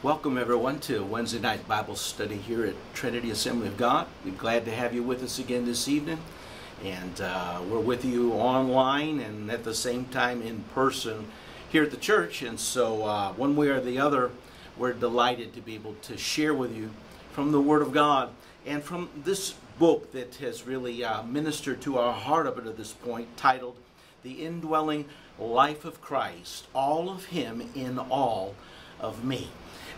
Welcome, everyone, to Wednesday night Bible study here at Trinity Assembly of God. We're glad to have you with us again this evening. And uh, we're with you online and at the same time in person here at the church. And so, uh, one way or the other, we're delighted to be able to share with you from the Word of God and from this book that has really uh, ministered to our heart up to this point, titled The Indwelling Life of Christ, All of Him in All of Me.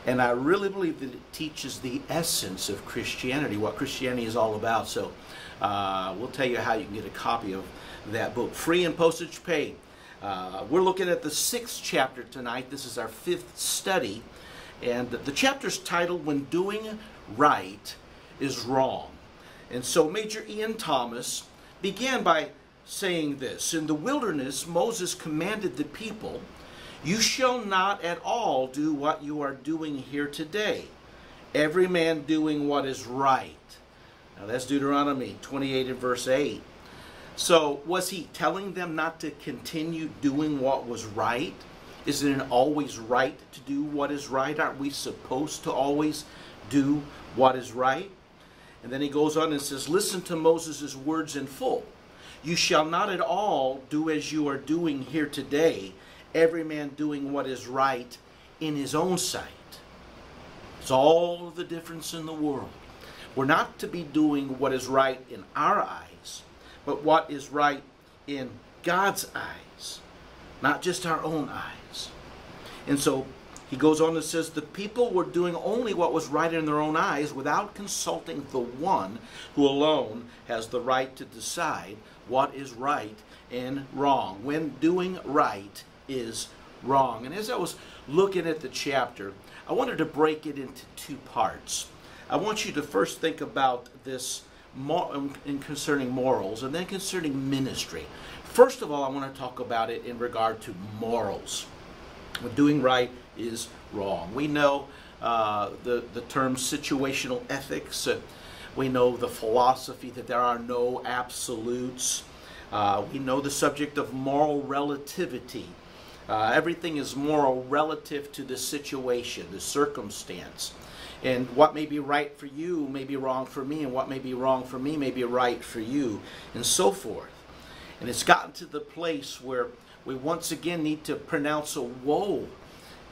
And I really believe that it teaches the essence of Christianity, what Christianity is all about. So uh, we'll tell you how you can get a copy of that book, free and postage paid. Uh, we're looking at the sixth chapter tonight. This is our fifth study. And the chapter's titled, When Doing Right is Wrong. And so Major Ian Thomas began by saying this In the wilderness, Moses commanded the people, you shall not at all do what you are doing here today. Every man doing what is right. Now that's Deuteronomy 28 and verse 8. So was he telling them not to continue doing what was right? Isn't it always right to do what is right? Aren't we supposed to always do what is right? And then he goes on and says, Listen to Moses' words in full. You shall not at all do as you are doing here today every man doing what is right in his own sight. It's all the difference in the world. We're not to be doing what is right in our eyes, but what is right in God's eyes, not just our own eyes. And so he goes on and says the people were doing only what was right in their own eyes without consulting the one who alone has the right to decide what is right and wrong. When doing right is wrong. And as I was looking at the chapter, I wanted to break it into two parts. I want you to first think about this in concerning morals and then concerning ministry. First of all, I want to talk about it in regard to morals. Doing right is wrong. We know uh, the, the term situational ethics. Uh, we know the philosophy that there are no absolutes. Uh, we know the subject of moral relativity. Uh, everything is moral relative to the situation, the circumstance. And what may be right for you may be wrong for me, and what may be wrong for me may be right for you, and so forth. And it's gotten to the place where we once again need to pronounce a woe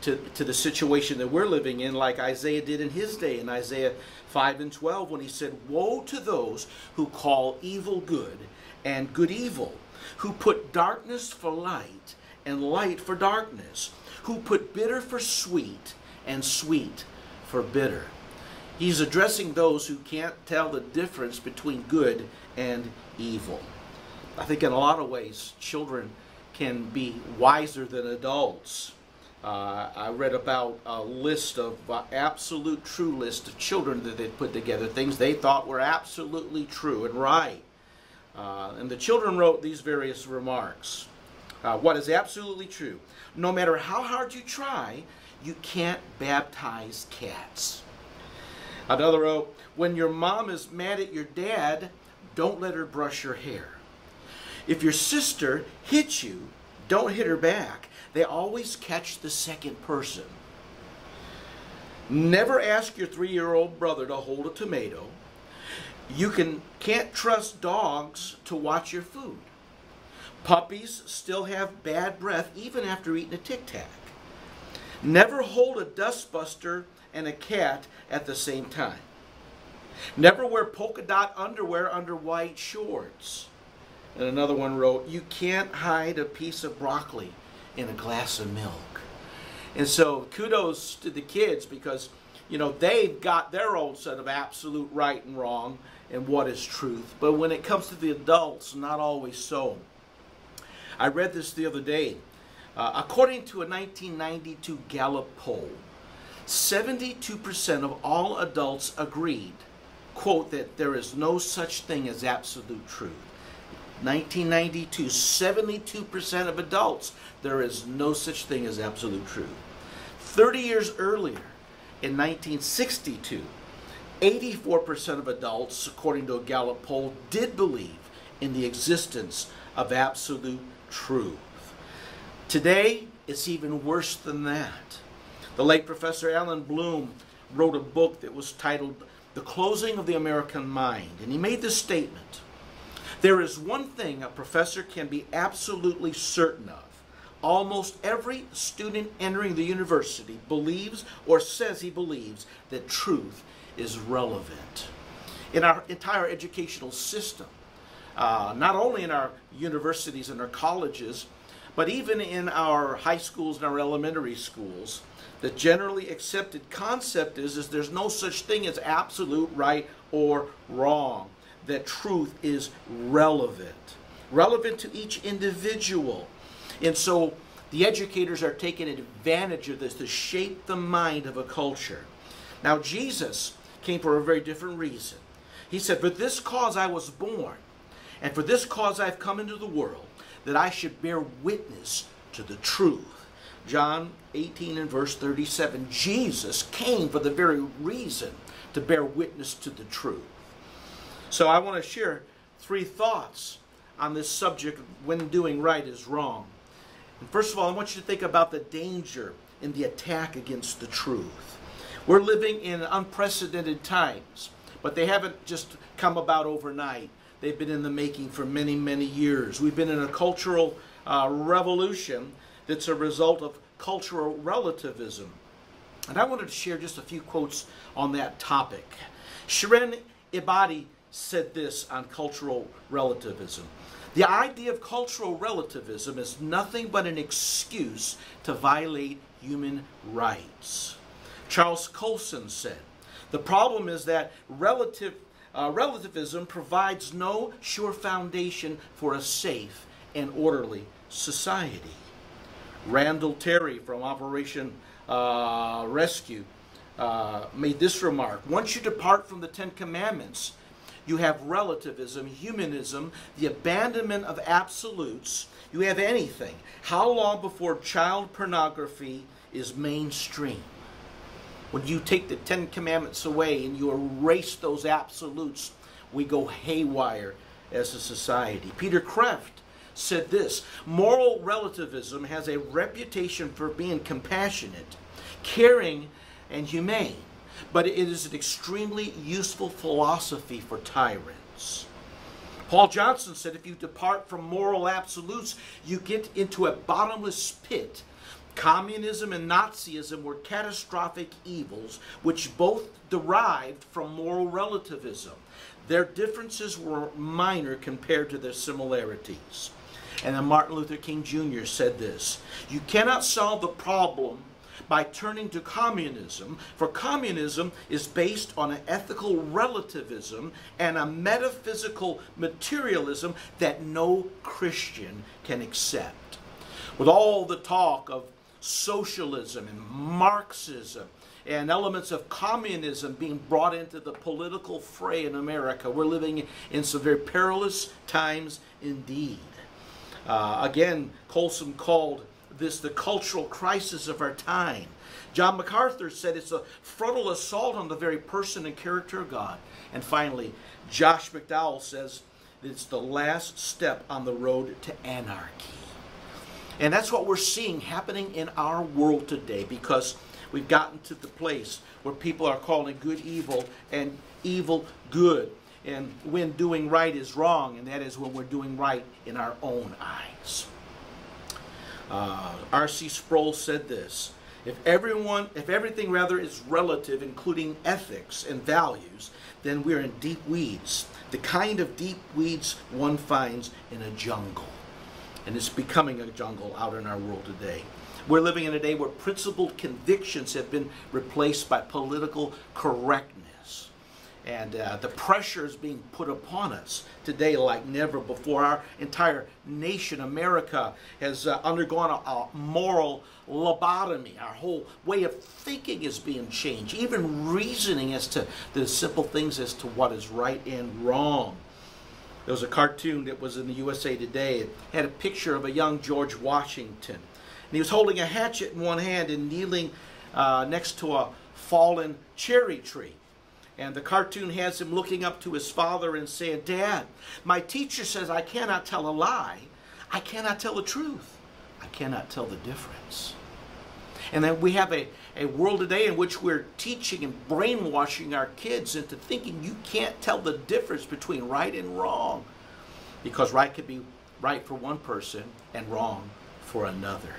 to, to the situation that we're living in, like Isaiah did in his day in Isaiah 5 and 12, when he said, Woe to those who call evil good and good evil, who put darkness for light and light for darkness, who put bitter for sweet and sweet for bitter. He's addressing those who can't tell the difference between good and evil. I think in a lot of ways, children can be wiser than adults. Uh, I read about a list of uh, absolute true list of children that they'd put together, things they thought were absolutely true and right. Uh, and the children wrote these various remarks uh, what is absolutely true. No matter how hard you try, you can't baptize cats. Another wrote, when your mom is mad at your dad, don't let her brush your hair. If your sister hits you, don't hit her back. They always catch the second person. Never ask your three-year-old brother to hold a tomato. You can, can't trust dogs to watch your food. Puppies still have bad breath even after eating a Tic Tac. Never hold a dustbuster and a cat at the same time. Never wear polka dot underwear under white shorts. And another one wrote, You can't hide a piece of broccoli in a glass of milk. And so kudos to the kids because, you know, they've got their own set of absolute right and wrong and what is truth. But when it comes to the adults, not always so. I read this the other day. Uh, according to a 1992 Gallup poll, 72% of all adults agreed, quote, that there is no such thing as absolute truth. 1992, 72% of adults, there is no such thing as absolute truth. 30 years earlier, in 1962, 84% of adults, according to a Gallup poll, did believe in the existence of absolute truth. Today, it's even worse than that. The late Professor Allan Bloom wrote a book that was titled The Closing of the American Mind, and he made this statement There is one thing a professor can be absolutely certain of. Almost every student entering the university believes or says he believes that truth is relevant. In our entire educational system, uh, not only in our universities and our colleges, but even in our high schools and our elementary schools, the generally accepted concept is, is there's no such thing as absolute right or wrong, that truth is relevant, relevant to each individual. And so the educators are taking advantage of this to shape the mind of a culture. Now, Jesus came for a very different reason. He said, For this cause I was born, and for this cause I've come into the world, that I should bear witness to the truth. John 18 and verse 37. Jesus came for the very reason to bear witness to the truth. So I want to share three thoughts on this subject when doing right is wrong. And first of all, I want you to think about the danger in the attack against the truth. We're living in unprecedented times, but they haven't just come about overnight. They've been in the making for many, many years. We've been in a cultural uh, revolution that's a result of cultural relativism. And I wanted to share just a few quotes on that topic. Shirin Ebadi said this on cultural relativism. The idea of cultural relativism is nothing but an excuse to violate human rights. Charles Colson said, The problem is that relative uh, relativism provides no sure foundation for a safe and orderly society. Randall Terry from Operation uh, Rescue uh, made this remark Once you depart from the Ten Commandments, you have relativism, humanism, the abandonment of absolutes. You have anything. How long before child pornography is mainstream? When you take the Ten Commandments away and you erase those absolutes, we go haywire as a society. Peter Kreeft said this Moral relativism has a reputation for being compassionate, caring, and humane, but it is an extremely useful philosophy for tyrants. Paul Johnson said if you depart from moral absolutes, you get into a bottomless pit Communism and Nazism were catastrophic evils which both derived from moral relativism. Their differences were minor compared to their similarities. And then Martin Luther King Jr. said this You cannot solve the problem by turning to communism, for communism is based on an ethical relativism and a metaphysical materialism that no Christian can accept. With all the talk of socialism and Marxism and elements of communism being brought into the political fray in America. We're living in some very perilous times indeed. Uh, again, Colson called this the cultural crisis of our time. John MacArthur said it's a frontal assault on the very person and character of God. And finally, Josh McDowell says it's the last step on the road to anarchy. And that's what we're seeing happening in our world today because we've gotten to the place where people are calling good evil and evil good. And when doing right is wrong, and that is when we're doing right in our own eyes. Uh, R.C. Sproul said this if everyone, if everything rather is relative, including ethics and values, then we're in deep weeds. The kind of deep weeds one finds in a jungle and it's becoming a jungle out in our world today. We're living in a day where principled convictions have been replaced by political correctness. And uh, the pressure is being put upon us today like never before. Our entire nation, America, has uh, undergone a, a moral lobotomy. Our whole way of thinking is being changed, even reasoning as to the simple things as to what is right and wrong. There was a cartoon that was in the USA Today. It had a picture of a young George Washington. And he was holding a hatchet in one hand and kneeling uh, next to a fallen cherry tree. And the cartoon has him looking up to his father and saying, Dad, my teacher says I cannot tell a lie. I cannot tell the truth. I cannot tell the difference. And then we have a, a world today in which we're teaching and brainwashing our kids into thinking you can't tell the difference between right and wrong. Because right could be right for one person and wrong for another.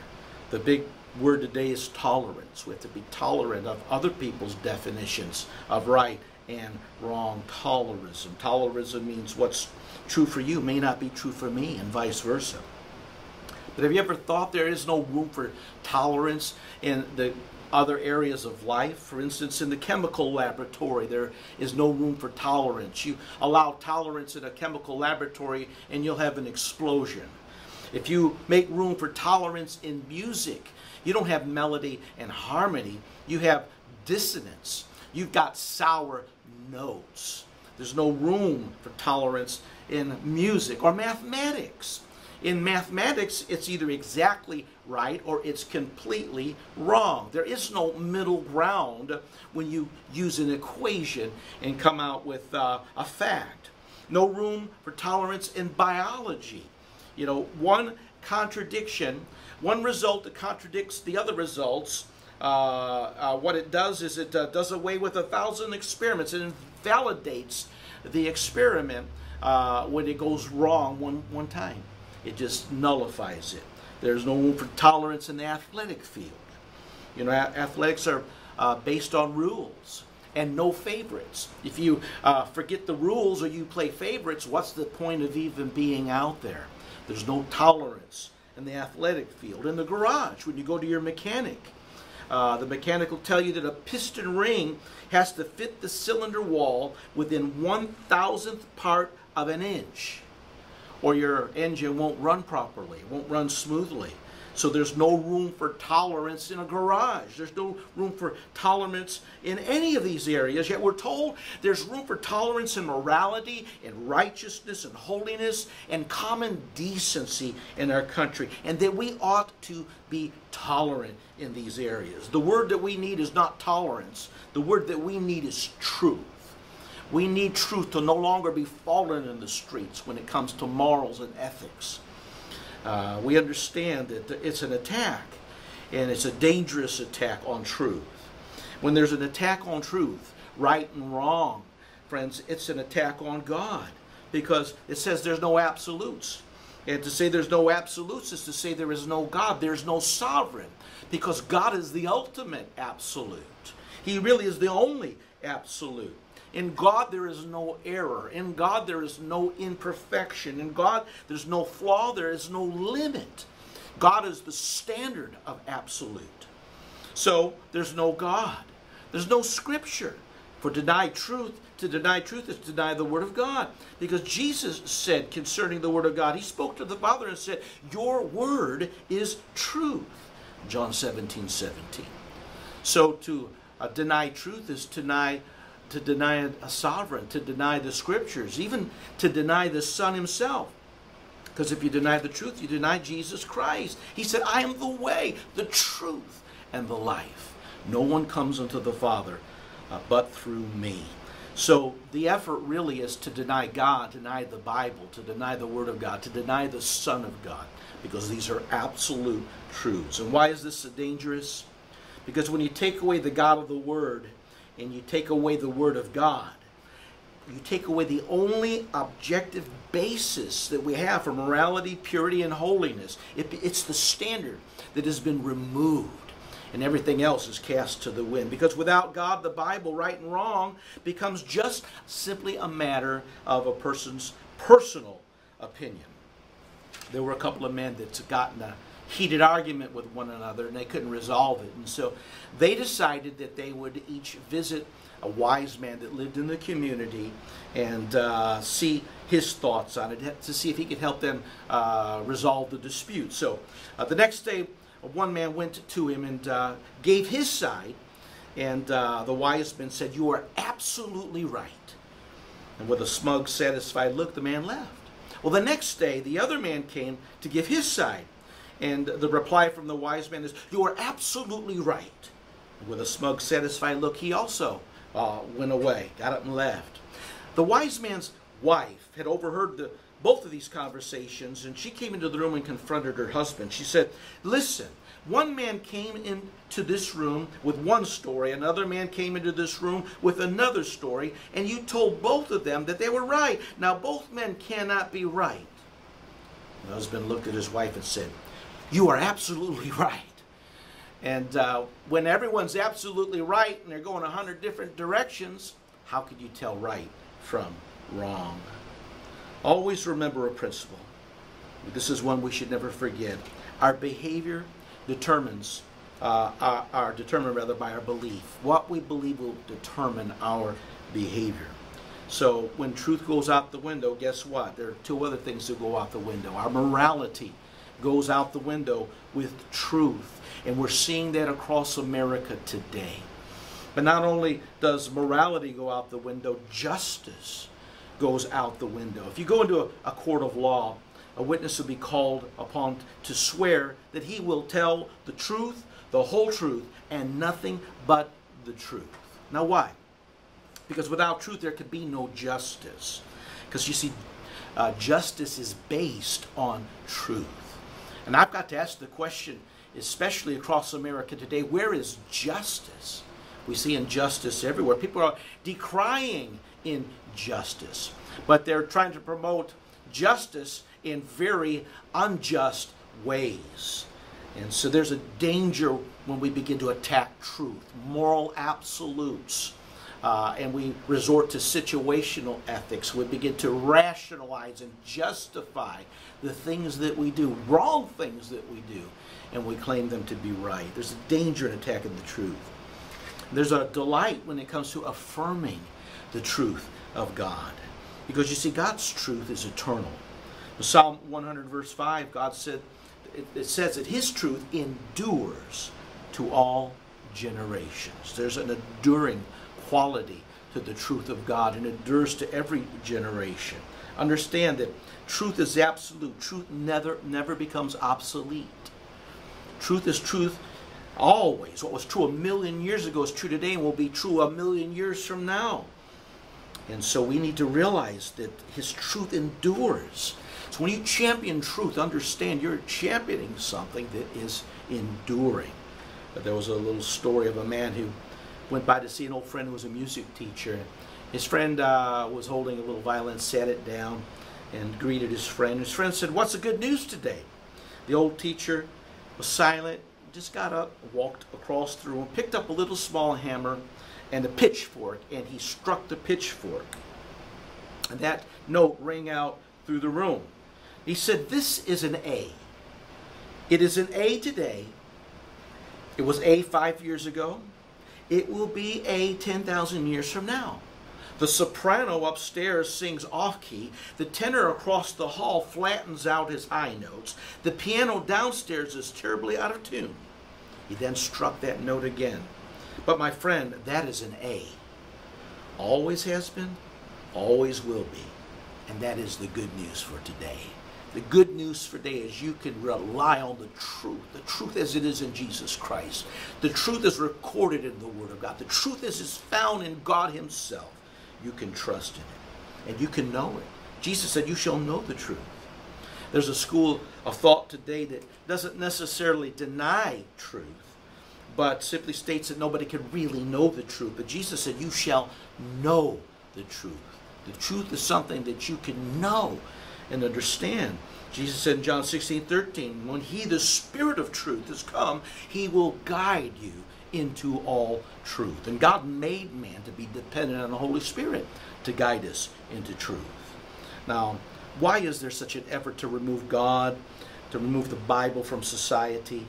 The big word today is tolerance. We have to be tolerant of other people's definitions of right and wrong. Tolerism. Tolerism means what's true for you may not be true for me, and vice versa. But have you ever thought there is no room for tolerance in the other areas of life? For instance, in the chemical laboratory, there is no room for tolerance. You allow tolerance in a chemical laboratory, and you'll have an explosion. If you make room for tolerance in music, you don't have melody and harmony, you have dissonance. You've got sour notes. There's no room for tolerance in music or mathematics. In mathematics, it's either exactly right or it's completely wrong. There is no middle ground when you use an equation and come out with uh, a fact. No room for tolerance in biology. You know, one contradiction, one result that contradicts the other results, uh, uh, what it does is it uh, does away with a thousand experiments. It invalidates the experiment uh, when it goes wrong one, one time. It just nullifies it. There's no room for tolerance in the athletic field. You know, athletics are uh, based on rules and no favorites. If you uh, forget the rules or you play favorites, what's the point of even being out there? There's no tolerance in the athletic field. In the garage, when you go to your mechanic, uh, the mechanic will tell you that a piston ring has to fit the cylinder wall within one thousandth part of an inch or your engine won't run properly, won't run smoothly. So there's no room for tolerance in a garage. There's no room for tolerance in any of these areas. Yet we're told there's room for tolerance in morality, in righteousness, and holiness, and common decency in our country. And that we ought to be tolerant in these areas. The word that we need is not tolerance. The word that we need is truth. We need truth to no longer be fallen in the streets when it comes to morals and ethics. Uh, we understand that it's an attack, and it's a dangerous attack on truth. When there's an attack on truth, right and wrong, friends, it's an attack on God because it says there's no absolutes. And to say there's no absolutes is to say there is no God, there's no sovereign, because God is the ultimate absolute. He really is the only absolute. In God, there is no error. In God, there is no imperfection. In God, there's no flaw. There is no limit. God is the standard of absolute. So, there's no God. There's no scripture. For deny truth, to deny truth is to deny the word of God. Because Jesus said concerning the word of God, he spoke to the Father and said, Your word is truth. John 17, 17. So to uh, deny truth is to deny to deny a sovereign, to deny the scriptures, even to deny the Son himself. Because if you deny the truth, you deny Jesus Christ. He said, I am the way, the truth, and the life. No one comes unto the Father uh, but through me. So the effort really is to deny God, deny the Bible, to deny the Word of God, to deny the Son of God, because these are absolute truths. And why is this so dangerous? Because when you take away the God of the Word, and you take away the Word of God, you take away the only objective basis that we have for morality, purity, and holiness. It, it's the standard that has been removed, and everything else is cast to the wind. Because without God, the Bible, right and wrong, becomes just simply a matter of a person's personal opinion. There were a couple of men that gotten a heated argument with one another and they couldn't resolve it. And so they decided that they would each visit a wise man that lived in the community and uh, see his thoughts on it to see if he could help them uh, resolve the dispute. So uh, the next day, one man went to him and uh, gave his side, and uh, the wise man said, You are absolutely right. And with a smug, satisfied look, the man left. Well, the next day, the other man came to give his side. And the reply from the wise man is, You are absolutely right. With a smug, satisfied look, he also uh, went away, got up and left. The wise man's wife had overheard the, both of these conversations, and she came into the room and confronted her husband. She said, Listen, One man came into this room with one story, another man came into this room with another story, and you told both of them that they were right. Now, both men cannot be right. The husband looked at his wife and said, You are absolutely right. And uh, when everyone's absolutely right and they're going a hundred different directions, how could you tell right from wrong? Always remember a principle. This is one we should never forget. Our behavior determines, uh, are, are determined rather by our belief. What we believe will determine our behavior. So when truth goes out the window, guess what? There are two other things that go out the window. Our morality goes out the window with truth. And we're seeing that across America today. But not only does morality go out the window, justice goes out the window. If you go into a, a court of law, a witness will be called upon to swear that he will tell the truth, the whole truth, and nothing but the truth. Now, why? Because without truth, there could be no justice. Because you see, uh, justice is based on truth. And I've got to ask the question, especially across America today, where is justice? We see injustice everywhere. People are decrying injustice, but they're trying to promote justice in very unjust ways. And so there's a danger when we begin to attack truth, moral absolutes, uh, and we resort to situational ethics. We begin to rationalize and justify the things that we do, wrong things that we do, and we claim them to be right. There's a danger in attacking the truth. There's a delight when it comes to affirming the truth of God. Because you see, God's truth is eternal. Psalm 100, verse 5, God said, it, it says that His truth endures to all generations. There's an enduring quality to the truth of God and endures to every generation. Understand that truth is absolute. Truth never, never becomes obsolete. Truth is truth always. What was true a million years ago is true today and will be true a million years from now. And so we need to realize that His truth endures. So when you champion truth, understand you're championing something that is enduring. But there was a little story of a man who went by to see an old friend who was a music teacher. His friend uh, was holding a little violin, sat it down, and greeted his friend. His friend said, What's the good news today? The old teacher was silent, just got up, walked across the room, picked up a little small hammer and a pitchfork, and he struck the pitchfork. And that note rang out through the room. He said, This is an A. It is an A today. It was A five years ago. It will be A 10,000 years from now. The soprano upstairs sings off key. The tenor across the hall flattens out his high notes. The piano downstairs is terribly out of tune. He then struck that note again. But my friend, that is an A. Always has been, always will be. And that is the good news for today. The good news for today is you can rely on the truth, the truth as it is in Jesus Christ. The truth is recorded in the Word of God. The truth is found in God Himself. You can trust in it, and you can know it. Jesus said, You shall know the truth. There's a school of thought today that doesn't necessarily deny truth, but simply states that nobody can really know the truth. But Jesus said, You shall know the truth. The truth is something that you can know and understand. Jesus said in John 16, 13, when he, the Spirit of truth, has come, he will guide you into all truth. And God made man to be dependent on the Holy Spirit to guide us into truth. Now, why is there such an effort to remove God, to remove the Bible from society,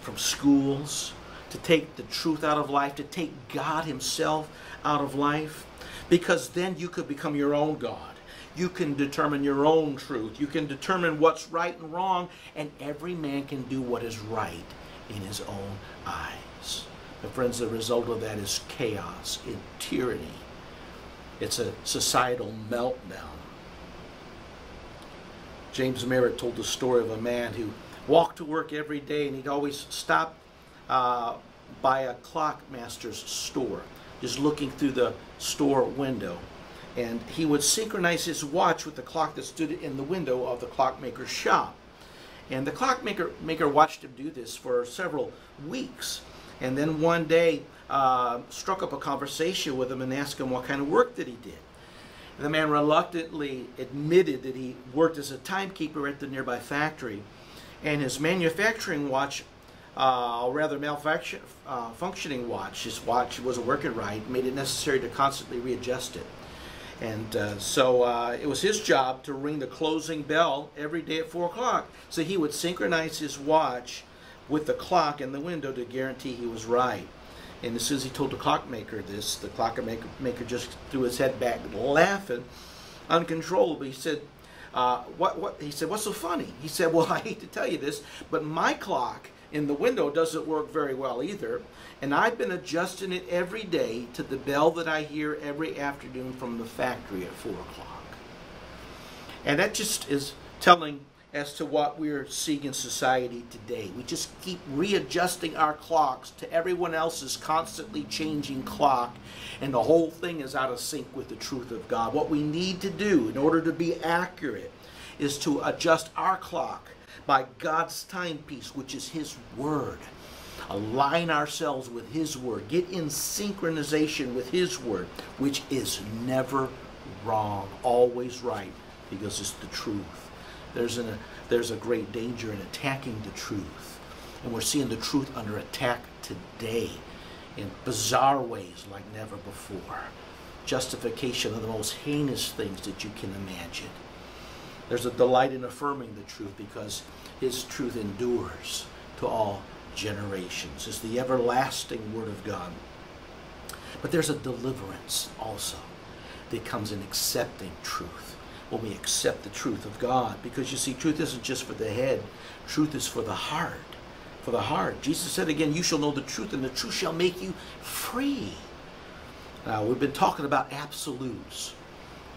from schools, to take the truth out of life, to take God Himself out of life? Because then you could become your own God you can determine your own truth. You can determine what's right and wrong, and every man can do what is right in his own eyes. And friends, the result of that is chaos and tyranny. It's a societal meltdown. James Merritt told the story of a man who walked to work every day and he'd always stop uh, by a clockmaster's store, just looking through the store window and he would synchronize his watch with the clock that stood in the window of the clockmaker's shop. And the clockmaker maker watched him do this for several weeks. And then one day uh, struck up a conversation with him and asked him what kind of work that he did. The man reluctantly admitted that he worked as a timekeeper at the nearby factory. And his manufacturing watch, uh, or rather malfunctioning uh, watch, his watch wasn't working right, made it necessary to constantly readjust it. And uh, so uh, it was his job to ring the closing bell every day at 4 o'clock. So he would synchronize his watch with the clock in the window to guarantee he was right. And as soon as he told the clockmaker this, the clockmaker just threw his head back, laughing uncontrollably. He said, uh, what, what, he said, what's so funny? He said, well, I hate to tell you this, but my clock in the window doesn't work very well either. And I've been adjusting it every day to the bell that I hear every afternoon from the factory at 4 o'clock. And that just is telling as to what we're seeing in society today. We just keep readjusting our clocks to everyone else's constantly changing clock, and the whole thing is out of sync with the truth of God. What we need to do in order to be accurate is to adjust our clock by God's timepiece, which is His Word. Align ourselves with His Word. Get in synchronization with His Word, which is never wrong, always right, because it's the truth. There's, an, there's a great danger in attacking the truth. And we're seeing the truth under attack today in bizarre ways like never before. Justification of the most heinous things that you can imagine. There's a delight in affirming the truth because his truth endures to all generations. It's the everlasting Word of God. But there's a deliverance also that comes in accepting truth when we accept the truth of God. Because you see, truth isn't just for the head, truth is for the heart. For the heart. Jesus said again, You shall know the truth, and the truth shall make you free. Now, we've been talking about absolutes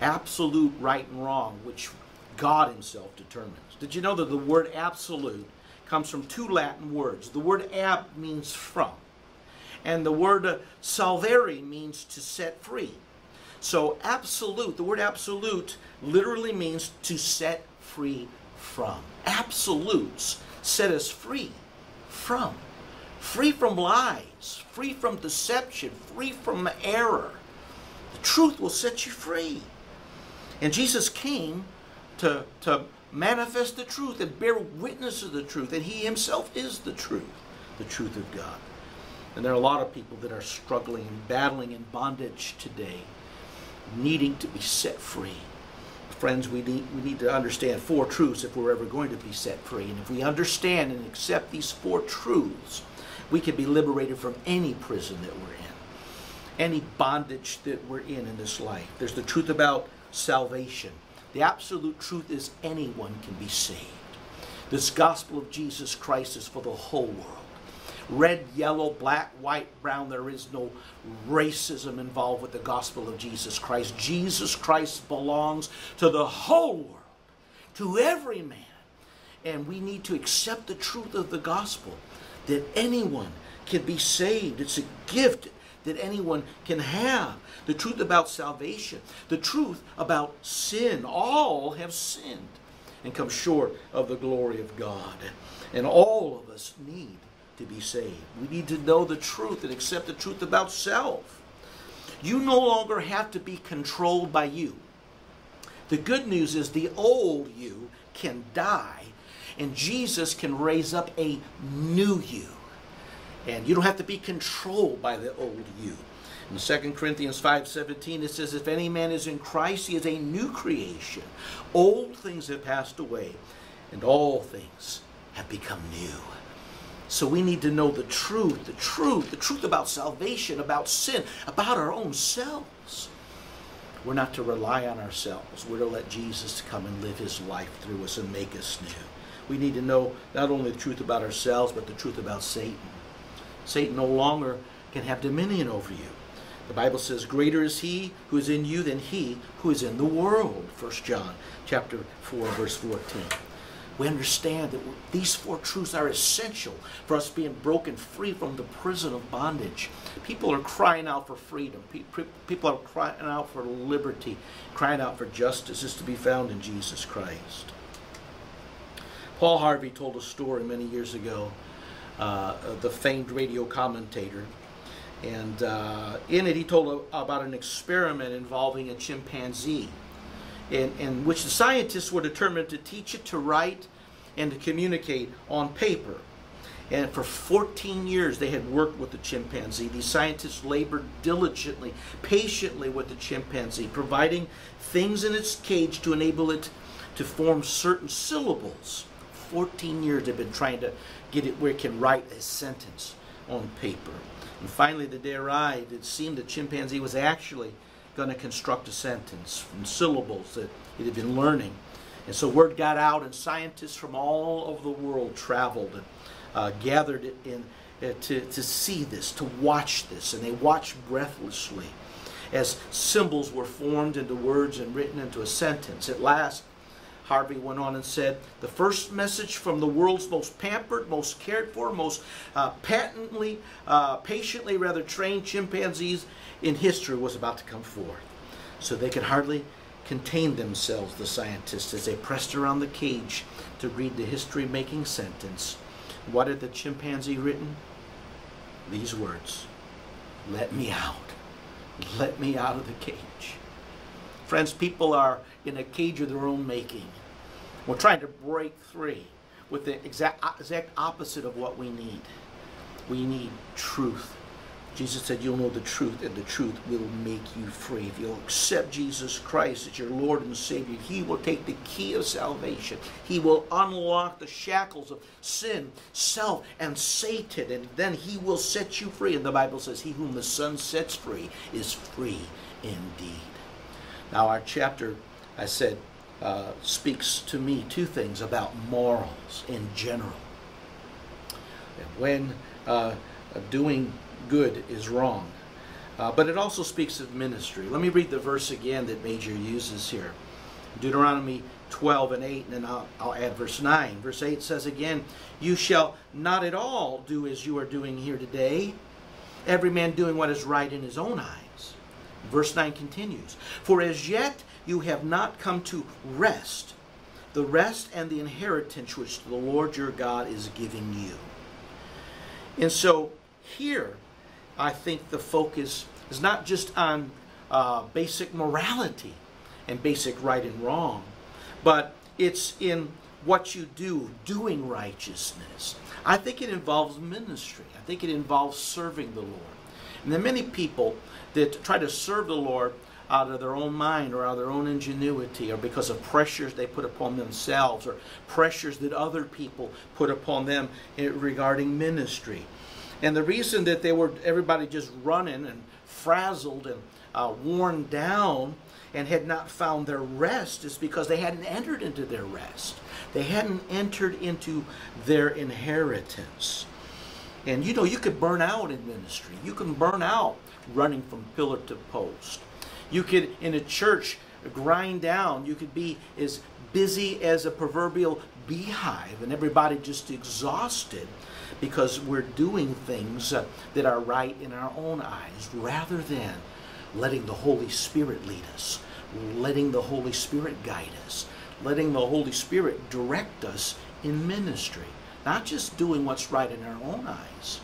absolute right and wrong, which God Himself determines. Did you know that the word absolute comes from two Latin words? The word ab means from, and the word salvare means to set free. So, absolute, the word absolute literally means to set free from. Absolutes set us free from. Free from lies, free from deception, free from error. The truth will set you free. And Jesus came to, to manifest the truth and bear witness of the truth. And he himself is the truth, the truth of God. And there are a lot of people that are struggling and battling in bondage today needing to be set free. Friends, we need, we need to understand four truths if we're ever going to be set free. And if we understand and accept these four truths, we can be liberated from any prison that we're in, any bondage that we're in in this life. There's the truth about salvation. The absolute truth is anyone can be saved. This gospel of Jesus Christ is for the whole world red, yellow, black, white, brown. There is no racism involved with the gospel of Jesus Christ. Jesus Christ belongs to the whole world, to every man. And we need to accept the truth of the gospel that anyone can be saved. It's a gift that anyone can have. The truth about salvation, the truth about sin. All have sinned and come short of the glory of God. And all of us need to be saved. We need to know the truth and accept the truth about self. You no longer have to be controlled by you. The good news is the old you can die, and Jesus can raise up a new you. And you don't have to be controlled by the old you. In 2 Corinthians 5:17 it says if any man is in Christ he is a new creation. Old things have passed away and all things have become new. So we need to know the truth, the truth, the truth about salvation, about sin, about our own selves. We're not to rely on ourselves. We're to let Jesus come and live his life through us and make us new. We need to know not only the truth about ourselves, but the truth about Satan. Satan no longer can have dominion over you. The Bible says, Greater is he who is in you than he who is in the world. 1 John chapter 4, verse 14 we understand that these four truths are essential for us being broken free from the prison of bondage. People are crying out for freedom. People are crying out for liberty, crying out for justice is to be found in Jesus Christ. Paul Harvey told a story many years ago, the famed radio commentator. And uh, in it, he told about an experiment involving a chimpanzee, in, in which the scientists were determined to teach it to write and to communicate on paper. And for 14 years, they had worked with the chimpanzee. These scientists labored diligently, patiently with the chimpanzee, providing things in its cage to enable it to form certain syllables. 14 years they've been trying to get it where it can write a sentence on paper. And finally, the day arrived, it seemed the chimpanzee was actually going to construct a sentence from syllables that it had been learning. And so word got out, and scientists from all over the world traveled and uh, gathered in uh, to, to see this, to watch this, and they watched breathlessly as symbols were formed into words and written into a sentence. At last, Harvey went on and said, the first message from the world's most pampered, most cared for, most uh, patently, uh, patiently rather trained chimpanzees in history was about to come forth. So they could hardly contain themselves, the scientists, as they pressed around the cage to read the history-making sentence. What had the chimpanzee written? These words, let me out. Let me out of the cage. Friends, people are in a cage of their own making. We're trying to break free with the exact, exact opposite of what we need. We need truth. Jesus said, You'll know the truth, and the truth will make you free. If you'll accept Jesus Christ as your Lord and Savior, He will take the key of salvation. He will unlock the shackles of sin, self, and Satan, and then He will set you free. And the Bible says, He whom the Son sets free is free indeed. Now, our chapter, I said, uh, speaks to me two things about morals in general. And when uh, doing good is wrong. Uh, but it also speaks of ministry. Let me read the verse again that Major uses here. Deuteronomy 12 and 8, and then I'll, I'll add verse 9. Verse 8 says again, You shall not at all do as you are doing here today, every man doing what is right in his own eyes Verse 9 continues For as yet you have not come to rest, the rest and the inheritance which the Lord your God is giving you. And so here, I think the focus is not just on uh, basic morality and basic right and wrong, but it's in what you do, doing righteousness. I think it involves ministry. I think it involves serving the Lord. And there are many people that try to serve the Lord out of their own mind or out of their own ingenuity or because of pressures they put upon themselves or pressures that other people put upon them regarding ministry. And the reason that they were everybody just running and frazzled and uh, worn down and had not found their rest is because they hadn't entered into their rest. They hadn't entered into their inheritance. And you know, you could burn out in ministry. You can burn out running from pillar to post. You could, in a church, grind down. You could be as busy as a proverbial beehive and everybody just exhausted because we're doing things that are right in our own eyes rather than letting the Holy Spirit lead us, letting the Holy Spirit guide us, letting the Holy Spirit direct us in ministry. Not just doing what's right in our own eyes,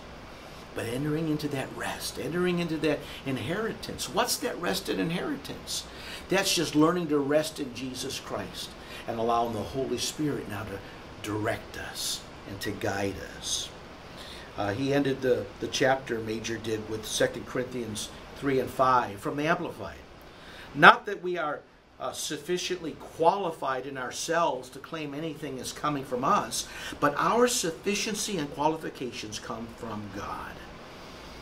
but entering into that rest, entering into that inheritance. What's that rest and inheritance? That's just learning to rest in Jesus Christ and allowing the Holy Spirit now to direct us and to guide us. Uh, he ended the, the chapter, Major did, with 2 Corinthians 3 and 5 from the Amplified. Not that we are uh, sufficiently qualified in ourselves to claim anything is coming from us, but our sufficiency and qualifications come from God.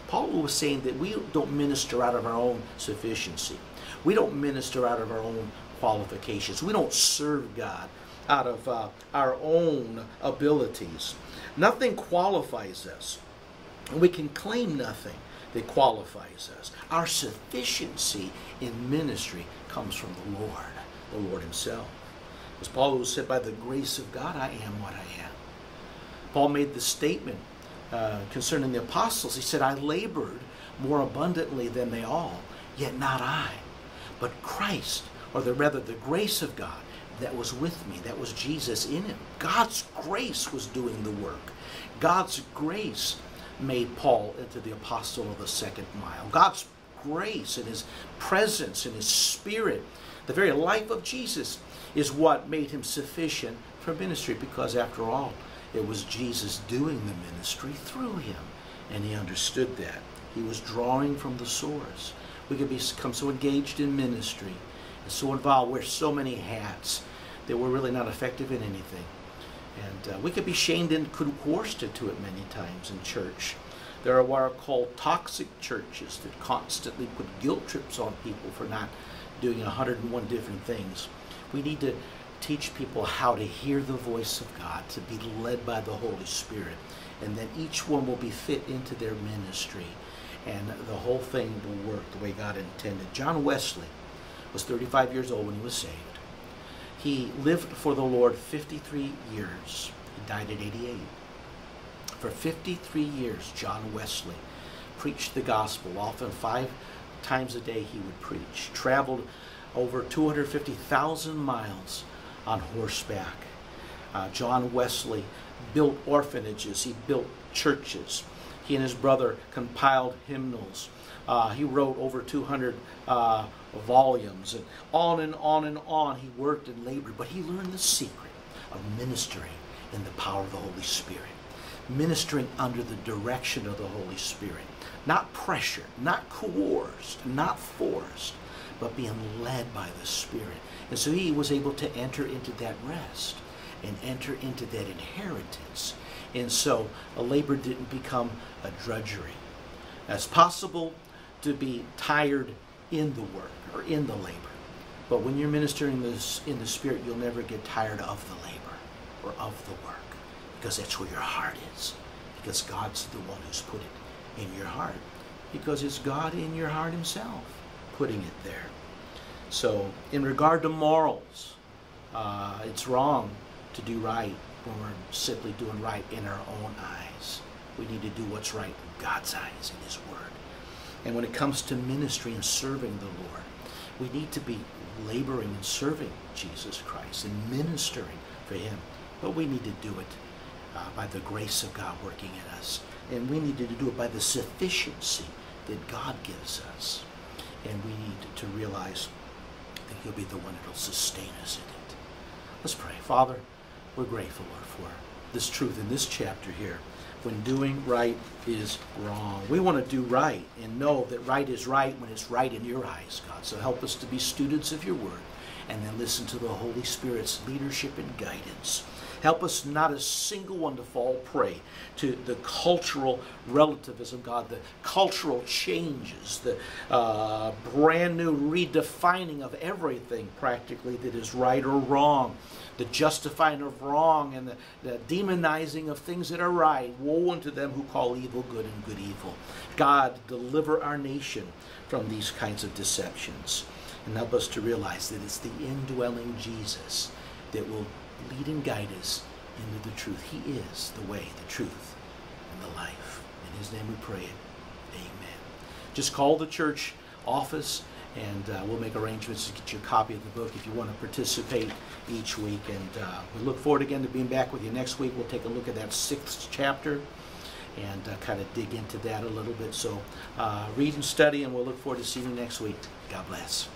Paul was saying that we don't minister out of our own sufficiency. We don't minister out of our own qualifications. We don't serve God out of uh, our own abilities. Nothing qualifies us. And we can claim nothing that qualifies us. Our sufficiency in ministry comes from the Lord, the Lord Himself. As Paul said, by the grace of God, I am what I am. Paul made the statement uh, concerning the apostles. He said, I labored more abundantly than they all, yet not I, but Christ, or the, rather the grace of God, that was with me. That was Jesus in him. God's grace was doing the work. God's grace made Paul into the apostle of the second mile. God's grace and his presence and his spirit, the very life of Jesus, is what made him sufficient for ministry because, after all, it was Jesus doing the ministry through him. And he understood that. He was drawing from the source. We could become so engaged in ministry and so involved, wear so many hats that we're really not effective in anything. And uh, we could be shamed and coerced into it many times in church. There are what are called toxic churches that constantly put guilt trips on people for not doing 101 different things. We need to teach people how to hear the voice of God, to be led by the Holy Spirit, and then each one will be fit into their ministry, and the whole thing will work the way God intended. John Wesley was 35 years old when he was saved. He lived for the Lord 53 years. He died at 88. For 53 years, John Wesley preached the gospel. Often five times a day he would preach. Traveled over 250,000 miles on horseback. Uh, John Wesley built orphanages. He built churches. He and his brother compiled hymnals. Uh, he wrote over 200 uh, volumes and on and on and on. He worked and labored, but he learned the secret of ministering in the power of the Holy Spirit. Ministering under the direction of the Holy Spirit. Not pressured, not coerced, not forced, but being led by the Spirit. And so he was able to enter into that rest and enter into that inheritance. And so a labor didn't become a drudgery. It's possible to be tired in the work or in the labor. But when you're ministering this in the Spirit, you'll never get tired of the labor or of the work because that's where your heart is. Because God's the one who's put it in your heart. Because it's God in your heart Himself putting it there. So, in regard to morals, uh, it's wrong to do right when we're simply doing right in our own eyes. We need to do what's right in God's eyes, in His Word. And when it comes to ministry and serving the Lord, we need to be laboring and serving Jesus Christ and ministering for Him. But we need to do it uh, by the grace of God working in us. And we need to do it by the sufficiency that God gives us. And we need to realize that He'll be the one that will sustain us in it. Let's pray. Father, we're grateful, Lord, for this truth in this chapter here. When doing right is wrong. We want to do right and know that right is right when it's right in your eyes, God. So help us to be students of your word and then listen to the Holy Spirit's leadership and guidance. Help us not a single one to fall prey to the cultural relativism, God, the cultural changes, the uh, brand new redefining of everything practically that is right or wrong, the justifying of wrong and the, the demonizing of things that are right. Woe unto them who call evil good and good evil. God, deliver our nation from these kinds of deceptions and help us to realize that it's the indwelling Jesus that will lead and guide us into the truth. He is the way, the truth, and the life. In His name we pray. Amen. Just call the church office and uh, we'll make arrangements to get you a copy of the book if you want to participate each week. And uh, we look forward again to being back with you next week. We'll take a look at that sixth chapter and uh, kind of dig into that a little bit. So uh, read and study, and we'll look forward to seeing you next week. God bless.